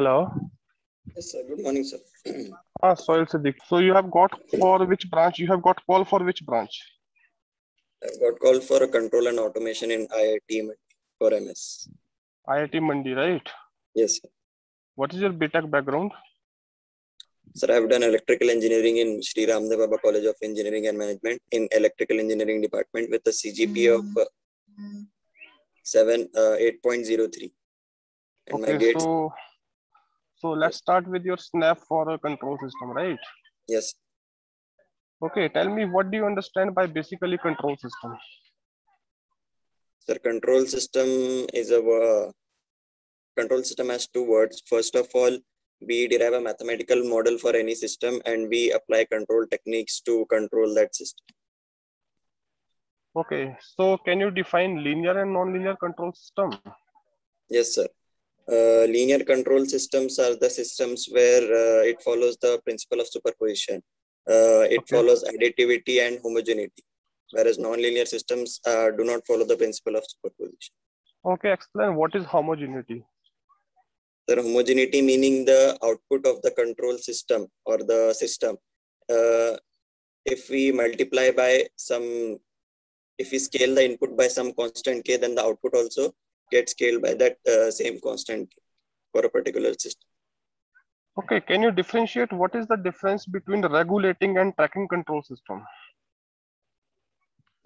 Hello. Yes, sir. Good morning, sir. Ah, Soil Siddiq. So you have got for which branch? You have got call for which branch? I've got call for a control and automation in IIT for MS. IIT Mandi, right? Yes, sir. What is your BTech background? Sir, I've done electrical engineering in Sri Ramdev Baba College of Engineering and Management in electrical engineering department with a CGPA of uh, seven uh, eight point zero three. And my Okay, grades, so so let's start with your snap for a control system, right? yes, Okay, tell me what do you understand by basically control system? sir. Control system is a uh, control system has two words. First of all, we derive a mathematical model for any system and we apply control techniques to control that system. Okay, so can you define linear and non-linear control system? Yes, sir. Uh, linear control systems are the systems where uh, it follows the principle of superposition. Uh, it Okay. follows additivity and homogeneity, whereas nonlinear systems uh, do not follow the principle of superposition. Okay, explain what is homogeneity. The homogeneity meaning the output of the control system or the system. Uh, if we multiply by some, if we scale the input by some constant k, then the output also gets scaled by that uh, same constant for a particular system. Okay, can you differentiate what is the difference between regulating and tracking control system?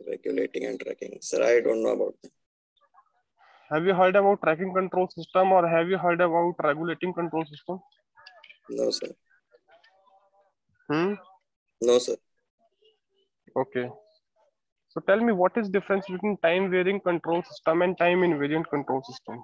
regulating and tracking. Sir, I don't know about that. Have you heard about tracking control system or have you heard about regulating control system? No, sir. Hmm? No, sir. Okay. So tell me what is difference between time varying control system and time invariant control system?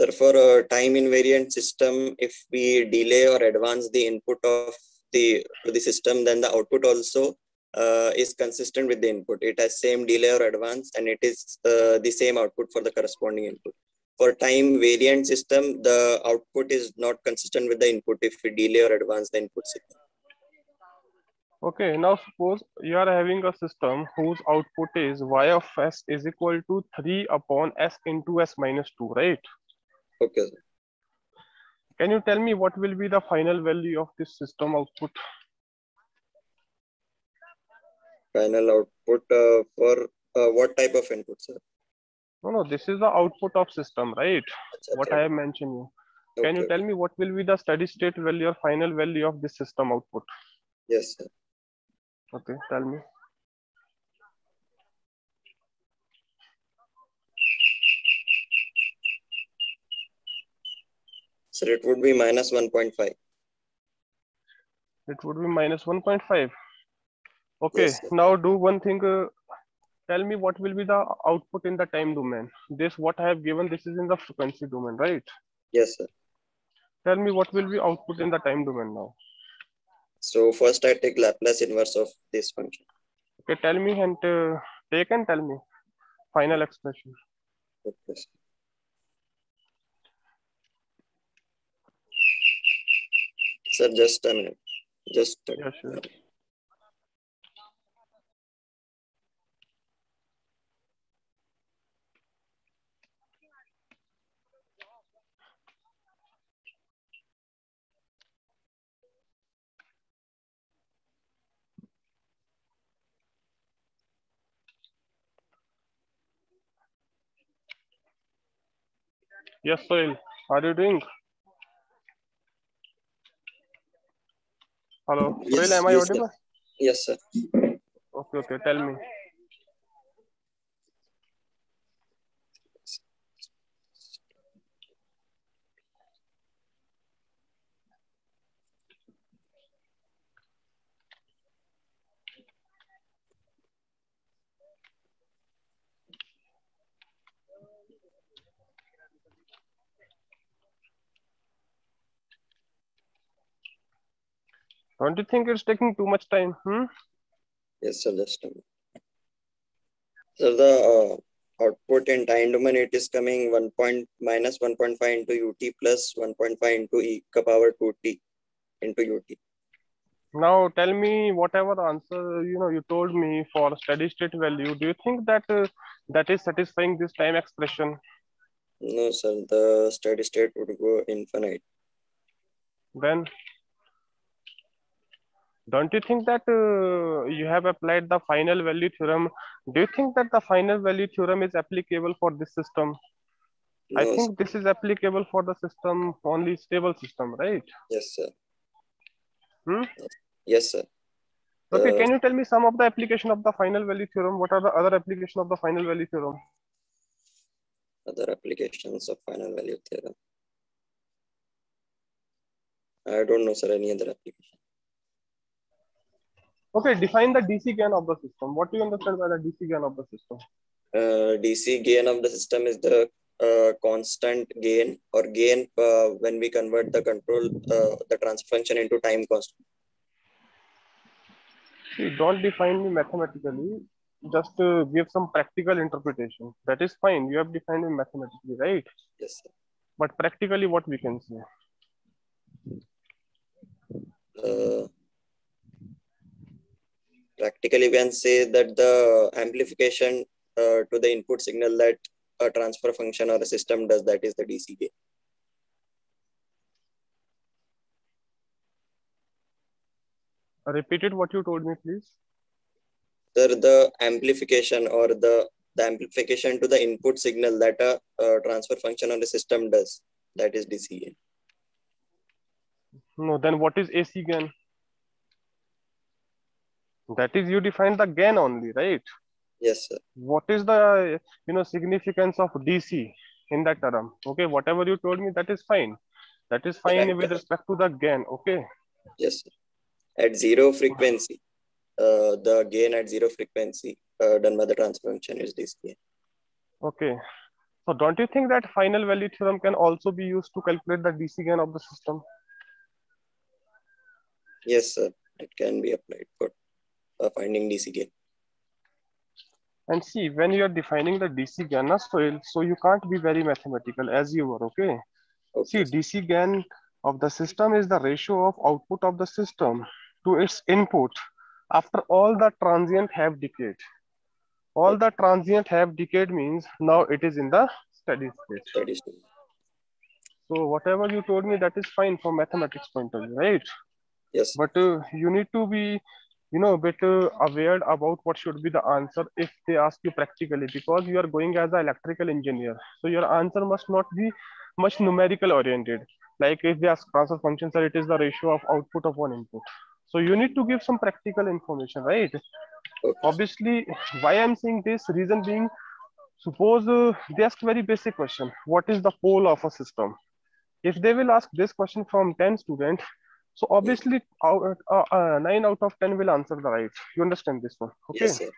Sir, for a time invariant system, if we delay or advance the input of the the system, then the output also uh, is consistent with the input. It has same delay or advance, and it is uh, the same output for the corresponding input. For time variant system, the output is not consistent with the input if we delay or advance the input signal. Okay, now suppose you are having a system whose output is y of s is equal to 3 upon s into s minus 2, right? Okay. Can you tell me what will be the final value of this system output? Final output uh, for uh, what type of input, sir? No, no, this is the output of system, right? What I have mentioned you. Can you tell me what will be the steady state value or final value of this system output? Yes, sir. Okay, tell me. Sir, it would be minus 1.5. It would be minus 1.5. Okay, Yes, now do one thing. uh, tell me what will be the output in the time domain. This what I have given, this is in the frequency domain, right? Yes, sir. Tell me what will be output in the time domain now. So first I take Laplace inverse of this function. Okay, tell me and uh, take and tell me final expression. Okay, sir. Just a minute. Just a Yeah, sure. Yes, Soil. Are you doing? Hello, Yes, Soil, am I yes, sir. Yes, sir. Okay, okay, tell me. Don't you think it's taking too much time? Hmm? Yes, sir. Just a. So the uh, output in time domain, it is coming 1 point minus 1.5 into ut plus 1.5 into e to the power 2t into ut. Now tell me whatever answer you know you told me for steady state value. Do you think that uh, that is satisfying this time expression? No, sir. The steady state would go infinite. Then don't you think that uh, you have applied the final value theorem? Do you think that the final value theorem is applicable for this system? No, I think this is applicable for the system, only stable system, right? Yes, sir. Hmm? Yes, sir. Okay, Uh, can you tell me some of the application of the final value theorem? What are the other application of the final value theorem? Other applications of final value theorem. I don't know, sir, any other application. Okay, define the DC gain of the system. What do you understand by the DC gain of the system? Uh, DC gain of the system is the uh, constant gain or gain uh, when we convert the control, uh, the transfer function into time constant. See, don't define me mathematically. Just uh, give some practical interpretation. That is fine. You have defined me mathematically, right? Yes, sir. But practically, what we can say? Uh, practically, we can say that the amplification uh, to the input signal that a transfer function or a system does, that is the DC gain. Repeat it. What you told me, please. Sir, the amplification or the, the amplification to the input signal that a, uh transfer function or the system does, that is DC gain. No. Then what is AC gain? That is you define the gain only, right? Yes, sir. what is the you know significance of dc in that term okay whatever you told me that is fine that is fine with respect to the gain okay Yes, sir. At zero frequency, uh, the gain at zero frequency uh, done by the transfer function is DC gain. okay so don't you think that final value theorem can also be used to calculate the dc gain of the system Yes, sir. It can be applied uh, finding DC gain. and see when you are defining the dc gain na, so, so you can't be very mathematical as you were okay see dc gain of the system is the ratio of output of the system to its input after all the transient have decayed all the transient have decayed means now it is in the steady state Steady state. so whatever you told me that is fine from mathematics point of view right Yes. but uh, you need to be you know a bit uh, aware about what should be the answer if they ask you practically because you are going as an electrical engineer. So your answer must not be much numerical oriented. Like if they ask transfer function sir it is the ratio of output of one input. So you need to give some practical information right? Obviously why i'm saying this reason being suppose uh, they ask very basic question. What is the pole of a system? If they will ask this question from 10 students so obviously out, uh, uh, 9 out of 10 will answer the right you understand this one? Okay. Yes, sir.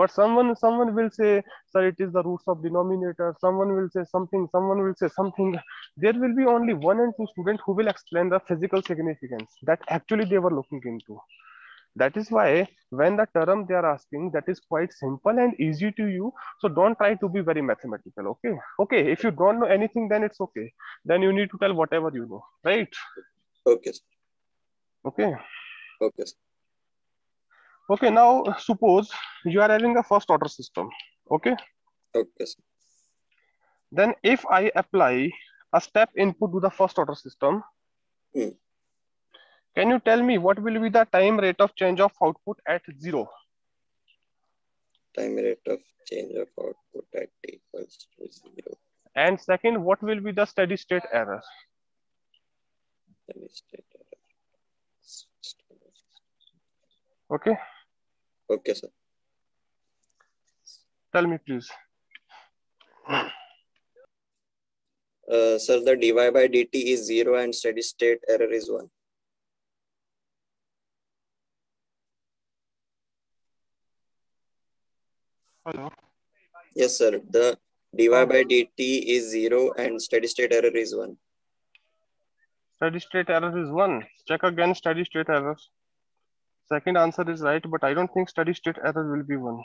but someone someone will say sir it is the roots of denominator. Someone will say something someone will say something. There will be only one and two students who will explain the physical significance that actually they were looking into. That is why when the term they are asking that is quite simple and easy to you. So don't try to be very mathematical okay? Okay if you don't know anything then it's okay. Then you need to tell whatever you know right? Okay. Okay Okay. okay now suppose you are having a first order system okay Okay. then if i apply a step input to the first order system Hmm. can you tell me what will be the time rate of change of output at zero Time rate of change of output at t equals to zero. and second what will be the steady state error Steady state error. Okay Okay, sir. tell me please Uh, sir, the dy by dt is zero and steady state error is one. hello Yes, sir. The dy by dt is zero and steady state error is one. Steady state error is one. Check again steady state errors. Second answer is right but i don't think steady state error will be one.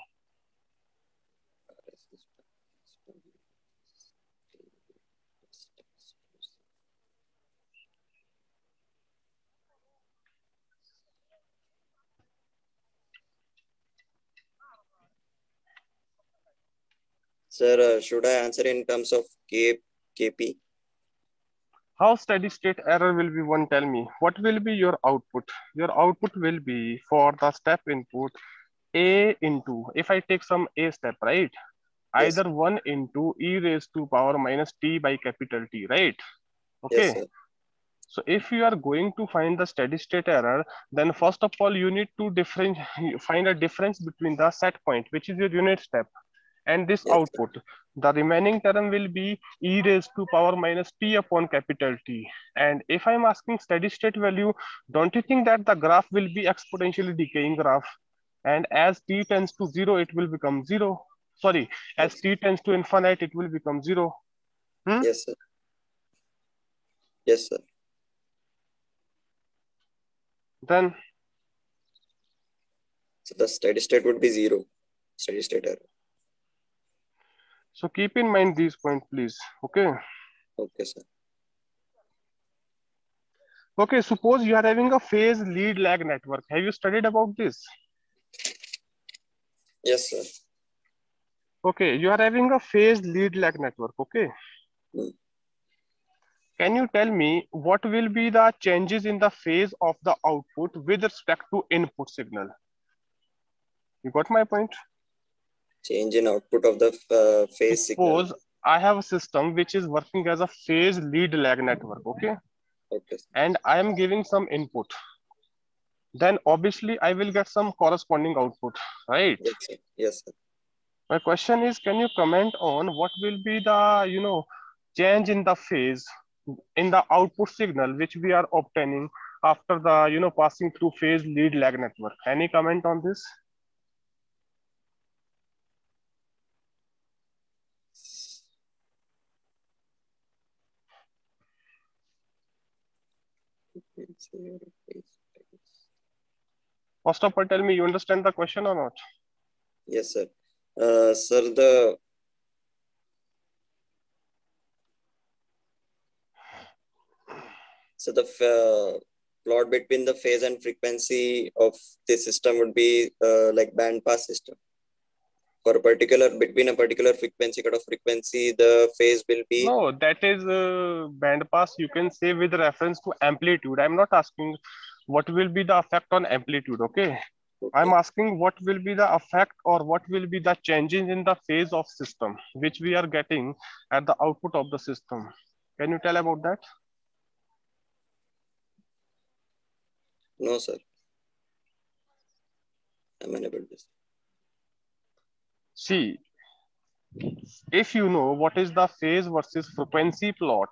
Sir, uh, should I answer in terms of k kp how steady state error will be one tell me. What will be your output? Your output will be for the step input a into if i take some a step right? Yes. either 1 into e raised to power minus t by capital t right? Okay. Yes so if you are going to find the steady state error then first of all you need to different find a difference between the set point which is your unit step and this Yes, sir. The remaining term will be e raised to power minus t upon capital T. And if I'm asking steady state value, don't you think that the graph will be exponentially decaying graph? And as t tends to zero, it will become zero. Sorry, as t tends to infinite, it will become zero. Hmm? yes sir yes sir Then, so the steady state would be zero steady state error so keep in mind these points, please. Okay. okay sir Okay, suppose you are having a phase lead lag network. Have you studied about this? yes sir Okay, you are having a phase lead lag network. Okay. Hmm. Can you tell me what will be the changes in the phase of the output with respect to input signal? You got my point? Change in output of the uh, phase signal Suppose I have a system which is working as a phase lead lag network. Okay. okay. And I am giving some input. Then obviously I will get some corresponding output, right? yes sir yes sir My question is, can you comment on what will be the, you know, change in the phase in the output signal which we are obtaining after the, you know, passing through phase lead lag network? Any comment on this? First of all, tell me, you understand the question or not? Yes, sir. Uh, sir, the so the uh, plot between the phase and frequency of the system would be uh, like band pass system. For a particular between a particular frequency cut of frequency, the phase will be No, that is uh, band pass. You can say with reference to amplitude. I'm not asking what will be the effect on amplitude. Okay. I'm asking what will be the effect or what will be the changes in the phase of system which we are getting at the output of the system. Can you tell about that? no, sir. I'm unable to. See, if you know what is the phase versus frequency plot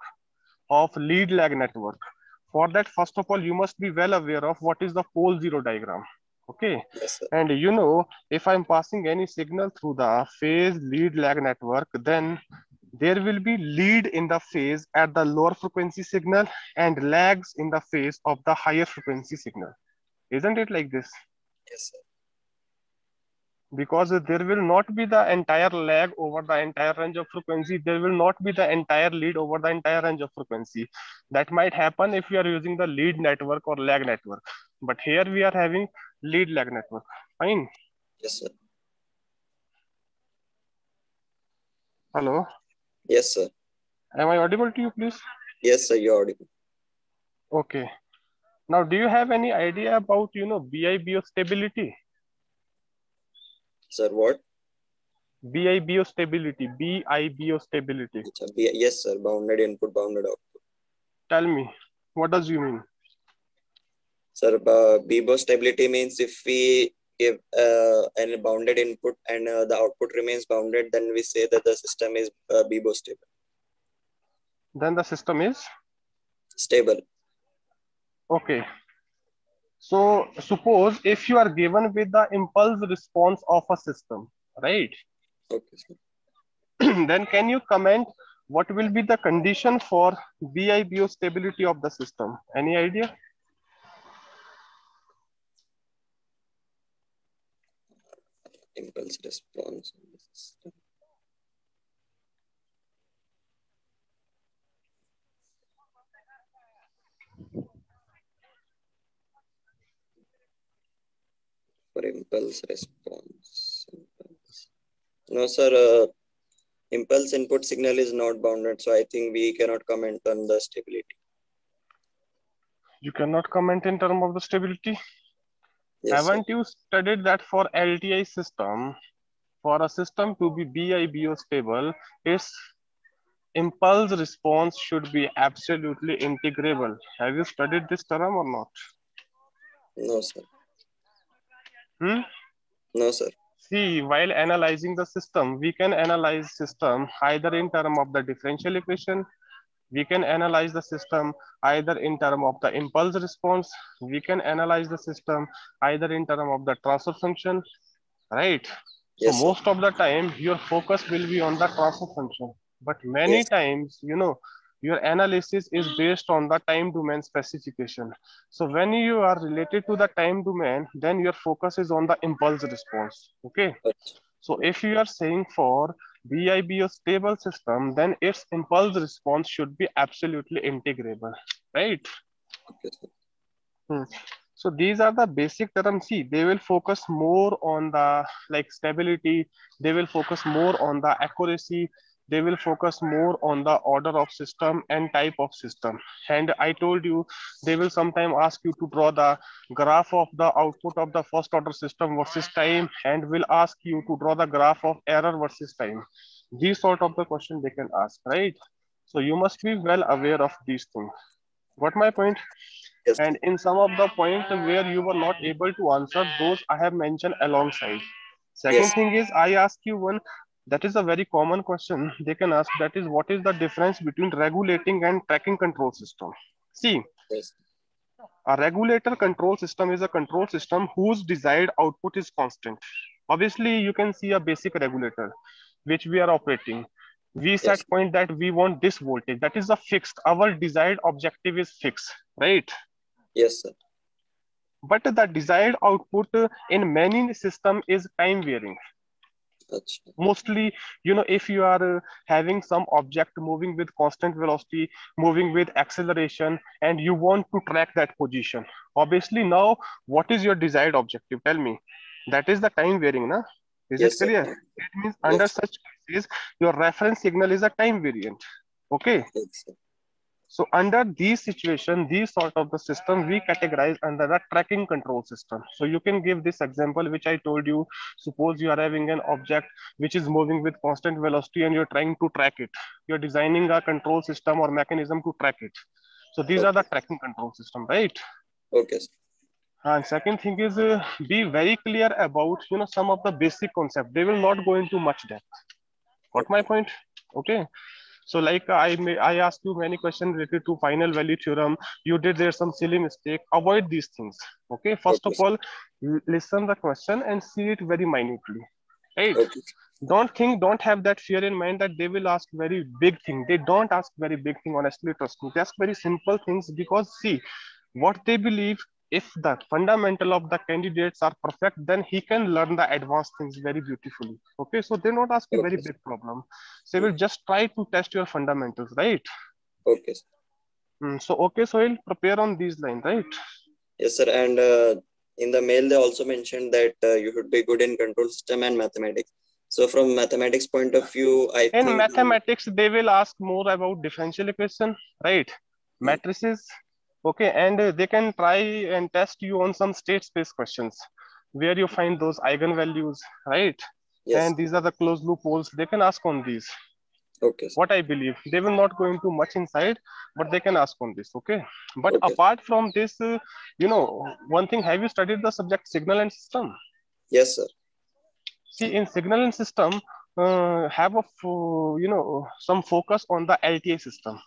of lead lag network, for that, first of all, you must be well aware of what is the pole zero diagram. Okay. Yes. And you know, if I'm passing any signal through the phase lead lag network, then there will be lead in the phase at the lower frequency signal and lags in the phase of the higher frequency signal. Isn't it like this? Yes, sir. Because there will not be the entire lag over the entire range of frequency. There will not be the entire lead over the entire range of frequency. That might happen if you are using the lead network or lag network. But here we are having lead lag network. Fine. Yes, sir. Hello. Yes, sir. Am I audible to you, please? Yes, sir. You're audible. Okay. Now, do you have any idea about, you know, BIBO stability? Sir, what? BIBO stability, BIBO stability. B- Yes, sir. Bounded input, bounded output. Tell me, what does you mean? Sir, uh, BIBO stability means if we give uh, an bounded input and uh, the output remains bounded, then we say that the system is uh, BIBO stable. Then the system is Stable. okay. So suppose if you are given with the impulse response of a system, right? Okay, then can you comment what will be the condition for BIBO stability of the system? Any idea? Impulse response. of the system. For impulse response. Impulse. No, sir. Uh, impulse input signal is not bounded. So I think we cannot comment on the stability. You cannot comment in terms of the stability. Yes. Haven't you studied that for LTI system, for a system to be BIBO stable, its impulse response should be absolutely integrable. Have you studied this term or not? No, sir. Hmm? No, sir. See, while analyzing the system, we can analyze system either in term of the differential equation, we can analyze the system either in term of the impulse response, we can analyze the system either in term of the transfer function, right? Yes, so sir. most of the time, your focus will be on the transfer function. But many Yes. times, you know, your analysis is mm. based on the time domain specification. So when you are related to the time domain, then your focus is on the impulse response. Okay. Okay. So if you are saying for BIBO stable system, then its impulse response should be absolutely integrable, right? Okay, sir. Hmm. So these are the basic terms. See, they will focus more on the like stability. They will focus more on the accuracy. They will focus more on the order of system and type of system. And I told you, they will sometime ask you to draw the graph of the output of the first order system versus time, and will ask you to draw the graph of error versus time. These sort of the question they can ask, right? So you must be well aware of these things. what my point? Yes, And in some of the point where you were not able to answer, those I have mentioned alongside. Second Yes. thing is I ask you one, that is a very common question they can ask, that is what is the difference between regulating and tracking control system? See, yes, a regulator control system is a control system whose desired output is constant. Obviously, you can see a basic regulator, which we are operating. We set point that we want this voltage. That is a fixed. Our desired objective is fixed, right? yes, sir. but the desired output in many system is time varying. Mostly you know if you are uh, having some object moving with constant velocity moving with acceleration and you want to track that position. Obviously now what is your desired objective? Tell me. That is the time varying na? Is Yes, it sir. clear? It means under Yes. such cases your reference signal is a time variant. Okay? Yes, sir. So under these situation, these sort of the system we categorize under the tracking control system. So you can give this example, which I told you. Suppose you are having an object which is moving with constant velocity and you're trying to track it. You're designing a control system or mechanism to track it. So these are the tracking control system, right? Okay. And second thing is uh, be very clear about you know some of the basic concept. They will not go into much depth. Got my point? Okay. So like I may I asked you many questions related to final value theorem. You did there some silly mistake. Avoid these things. Okay. First Okay, of all, listen the question and see it very minutely. Right. Okay. Don't think, don't have that fear in mind that they will ask very big thing. They don't ask very big thing. Honestly, trust me. They ask very simple things because see what they believe if the fundamental of the candidates are perfect then he can learn the advanced things very beautifully okay so they're not asking a very Okay. big problem they will just try to test your fundamentals right Okay, sir. Mm, so okay so he'll prepare on these lines right Yes, sir. And uh, in the mail, they also mentioned that uh, you should be good in control system and mathematics. So from mathematics point of view, I in mathematics they will ask more about differential equation right matrices okay and uh, they can try and test you on some state space questions where you find those eigenvalues right? Yes. and these are the closed loop poles. They can ask on these. Okay, what i believe they will not go into much inside but they can ask on this okay? But Okay. apart from this uh, you know one thing have you studied the subject signal and system? Yes, sir. see in signal and system uh, have a you know some focus on the LTI system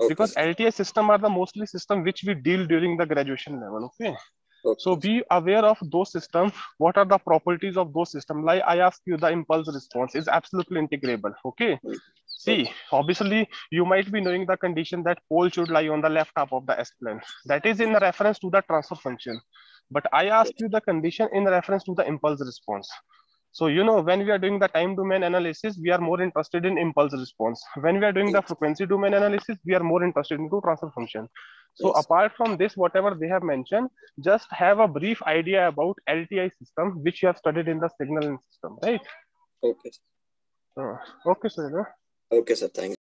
Okay. because LTI system are the mostly system which we deal during the graduation level. Okay. okay. So be aware of those systems. What are the properties of those systems? Like I asked you, the impulse response is absolutely integrable. Okay. Mm. See, obviously, you might be knowing the condition that pole should lie on the left half of the S plane. That is in reference to the transfer function. But I asked you the condition in reference to the impulse response. So, you know, when we are doing the time domain analysis, we are more interested in impulse response. When we are doing the frequency domain analysis, we are more interested into transfer function. So Yes. apart from this, whatever they have mentioned, just have a brief idea about LTI system, which you have studied in the signal system, right? Okay. Uh, okay, sir. Okay, sir. Thank you.